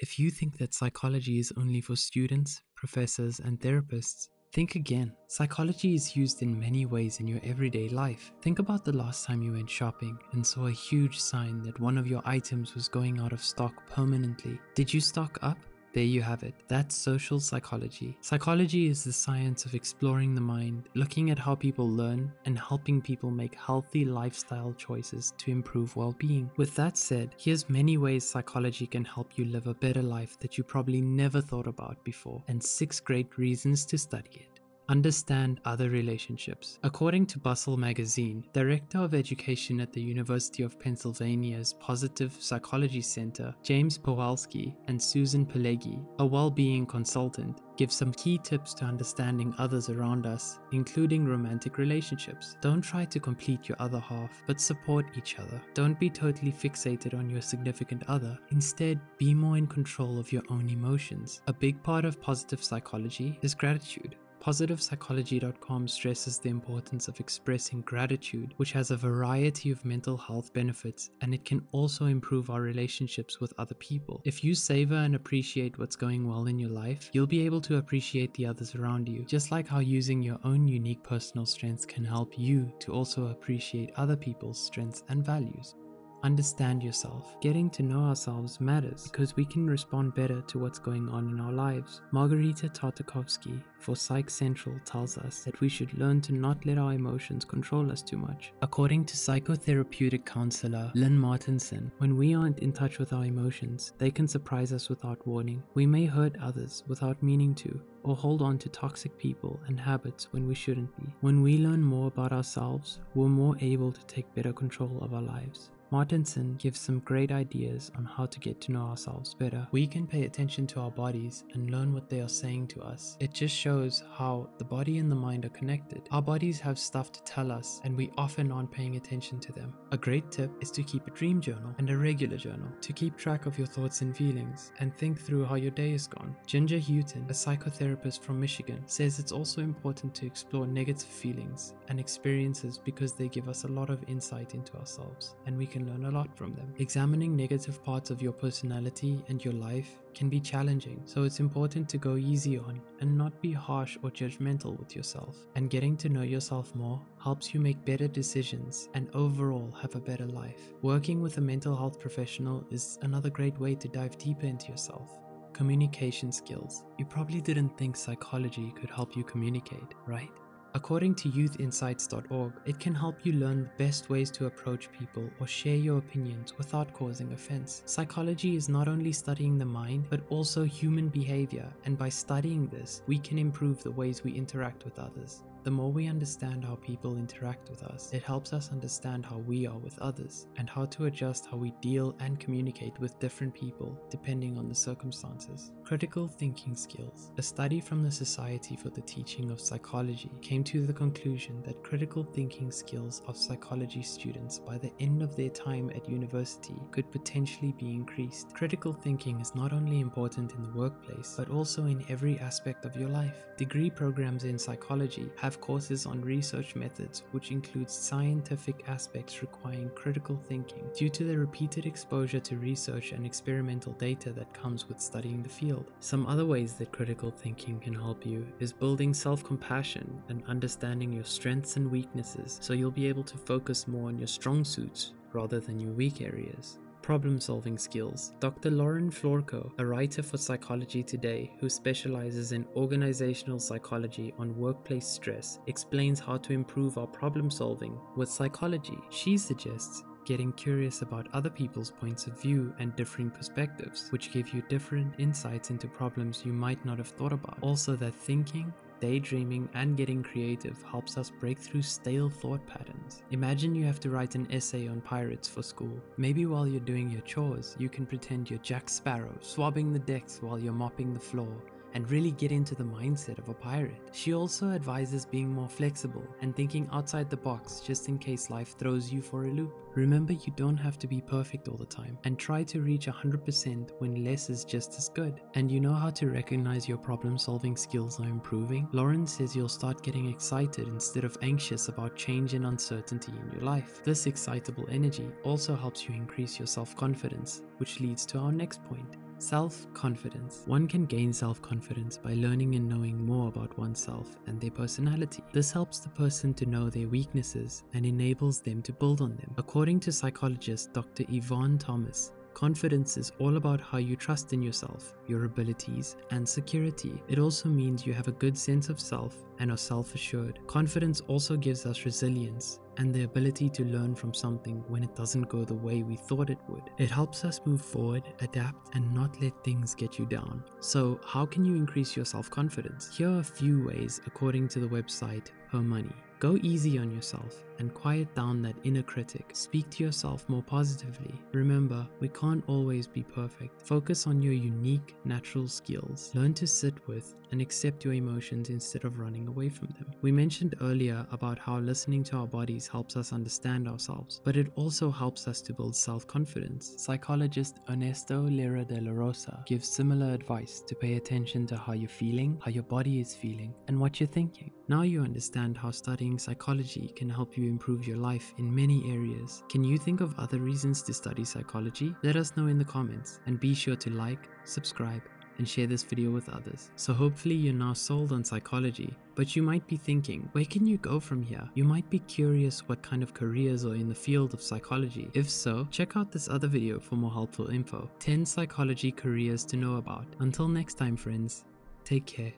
If you think that psychology is only for students, professors, and therapists, think again. Psychology is used in many ways in your everyday life. Think about the last time you went shopping and saw a huge sign that one of your items was going out of stock permanently. Did you stock up? There you have it. That's social psychology. Psychology is the science of exploring the mind, looking at how people learn, and helping people make healthy lifestyle choices to improve well being. With that said, here's many ways psychology can help you live a better life that you probably never thought about before, and six great reasons to study it. Understand other relationships. According to Bustle magazine, Director of Education at the University of Pennsylvania's Positive Psychology Center, James Pawelski and Susan Pileggi, a well-being consultant, give some key tips to understanding others around us, including romantic relationships. Don't try to complete your other half, but support each other. Don't be totally fixated on your significant other. Instead, be more in control of your own emotions. A big part of positive psychology is gratitude. PositivePsychology.com stresses the importance of expressing gratitude, which has a variety of mental health benefits and it can also improve our relationships with other people. If you savor and appreciate what's going well in your life, you'll be able to appreciate the others around you, just like how using your own unique personal strengths can help you to also appreciate other people's strengths and values. Understand yourself. Getting to know ourselves matters because we can respond better to what's going on in our lives. Margarita Tartakovsky for Psych Central tells us that we should learn to not let our emotions control us too much. According to psychotherapeutic counselor Lynn Martinson, when we aren't in touch with our emotions, they can surprise us without warning. We may hurt others without meaning to, or hold on to toxic people and habits when we shouldn't be. When we learn more about ourselves, we're more able to take better control of our lives. Martinson gives some great ideas on how to get to know ourselves better. We can pay attention to our bodies and learn what they are saying to us. It just shows how the body and the mind are connected. Our bodies have stuff to tell us and we often aren't paying attention to them. A great tip is to keep a dream journal and a regular journal to keep track of your thoughts and feelings and think through how your day is gone. Ginger Houghton, a psychotherapist from Michigan, says it's also important to explore negative feelings and experiences because they give us a lot of insight into ourselves and we can can learn a lot from them. Examining negative parts of your personality and your life can be challenging, so it's important to go easy on and not be harsh or judgmental with yourself. And getting to know yourself more helps you make better decisions and overall have a better life. Working with a mental health professional is another great way to dive deeper into yourself. Communication skills. You probably didn't think psychology could help you communicate, right? According to youthinsights.org, it can help you learn the best ways to approach people or share your opinions without causing offense. Psychology is not only studying the mind, but also human behavior, and by studying this, we can improve the ways we interact with others. The more we understand how people interact with us, it helps us understand how we are with others and how to adjust how we deal and communicate with different people depending on the circumstances. Critical thinking skills. A study from the Society for the Teaching of Psychology came to the conclusion that critical thinking skills of psychology students by the end of their time at university could potentially be increased. Critical thinking is not only important in the workplace, but also in every aspect of your life. Degree programs in psychology have courses on research methods, which includes scientific aspects requiring critical thinking. Due to the repeated exposure to research and experimental data that comes with studying the field. Some other ways that critical thinking can help you is building self-compassion and understanding your strengths and weaknesses so you'll be able to focus more on your strong suits rather than your weak areas problem solving skills. Dr. Lauren Florko, a writer for Psychology Today who specializes in organizational psychology on workplace stress, explains how to improve our problem solving with psychology. She suggests getting curious about other people's points of view and differing perspectives, which give you different insights into problems you might not have thought about. Also, that thinking, Daydreaming and getting creative helps us break through stale thought patterns. Imagine you have to write an essay on pirates for school. Maybe while you're doing your chores, you can pretend you're Jack Sparrow, swabbing the decks while you're mopping the floor, and really get into the mindset of a pirate. She also advises being more flexible and thinking outside the box just in case life throws you for a loop. Remember you don't have to be perfect all the time and try to reach 100% when less is just as good. And you know how to recognize your problem solving skills are improving? Lauren says you'll start getting excited instead of anxious about change and uncertainty in your life. This excitable energy also helps you increase your self-confidence, which leads to our next point Self-confidence. One can gain self-confidence by learning and knowing more about oneself and their personality. This helps the person to know their weaknesses and enables them to build on them. According to psychologist Dr. Yvonne Thomas, Confidence is all about how you trust in yourself, your abilities, and security. It also means you have a good sense of self and are self assured. Confidence also gives us resilience and the ability to learn from something when it doesn't go the way we thought it would. It helps us move forward, adapt, and not let things get you down. So, how can you increase your self confidence? Here are a few ways according to the website Her Money. Go easy on yourself and quiet down that inner critic. Speak to yourself more positively. Remember, we can't always be perfect. Focus on your unique natural skills. Learn to sit with and accept your emotions instead of running away from them. We mentioned earlier about how listening to our bodies helps us understand ourselves, but it also helps us to build self-confidence. Psychologist Ernesto Lira de la Rosa gives similar advice to pay attention to how you're feeling, how your body is feeling, and what you're thinking. Now you understand how studying psychology can help you improve your life in many areas. Can you think of other reasons to study psychology? Let us know in the comments and be sure to like, subscribe, and share this video with others. So hopefully you're now sold on psychology, but you might be thinking, where can you go from here? You might be curious what kind of careers are in the field of psychology. If so, check out this other video for more helpful info. 10 psychology careers to know about. Until next time friends, take care.